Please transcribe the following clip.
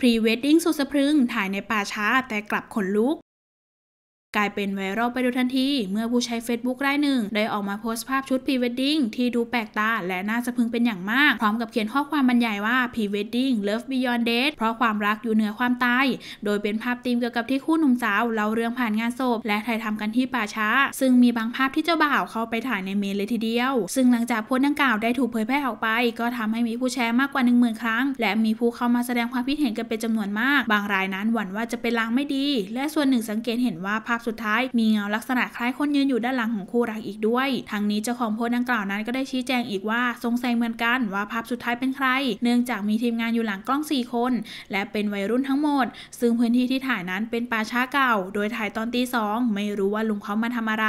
พรีเวดดิ้งสุดสะพรึงถ่ายในป่าช้าแต่กลับขนลุก กลายเป็นไวรัลไปโดยทันที เมื่อผู้ใช้ Facebook รายหนึ่ง ได้ออกมาโพสต์ภาพชุดพรีเวดดิ้งที่ดูแปลกตาและน่าสะพรึงเป็นอย่างมาก พร้อมกับเขียนข้อความบรรยายว่าพรีเวดดิ้ง Love Beyond Death เพราะความรักอยู่เหนือความตาย โดยเป็นภาพธีมเกี่ยวกับที่คู่หนุ่มสาวเล่าเรื่องผ่านงานศพและถ่ายทำกันที่ป่าช้า ซึ่งมีบางภาพที่เจ้าบ่าวเข้าไปถ่ายในเมรุเลยทีเดียว ซึ่งหลังจากโพสต์ดังกล่าวได้ถูกเผยแพร่ออกไป ก็ทำให้มีผู้แชร์มากกว่า 1 0,000 ครั้ง และมีผู้เข้ามาแสดงความคิดเห็นกันเป็นจำนวนมาก บางรายนั้นหวั่นว่าจะเป็นลางไม่ดี และส่วนหนึ่งสังเกตเห็นว่าภาพสุดท้ายมีเงาลักษณะคล้ายคนยืนอยู่ด้านหลังของคู่รักอีกด้วย ทางนี้เจ้าของโพสต์ดังกล่าวนั้นก็ได้ชี้แจงอีกว่าสงสัยเหมือนกันว่าภาพสุดท้ายเป็นใคร เนื่องจากมีทีมงานอยู่หลังกล้อง 4 คน และเป็นวัยรุ่นทั้งหมด ซึ่งพื้นที่ที่ถ่ายนั้นเป็นป่าช้าเก่า โดยถ่ายตอนตีสองไม่รู้ว่าลุงเขามาทำอะไร